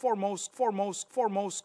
foremost, foremost, foremost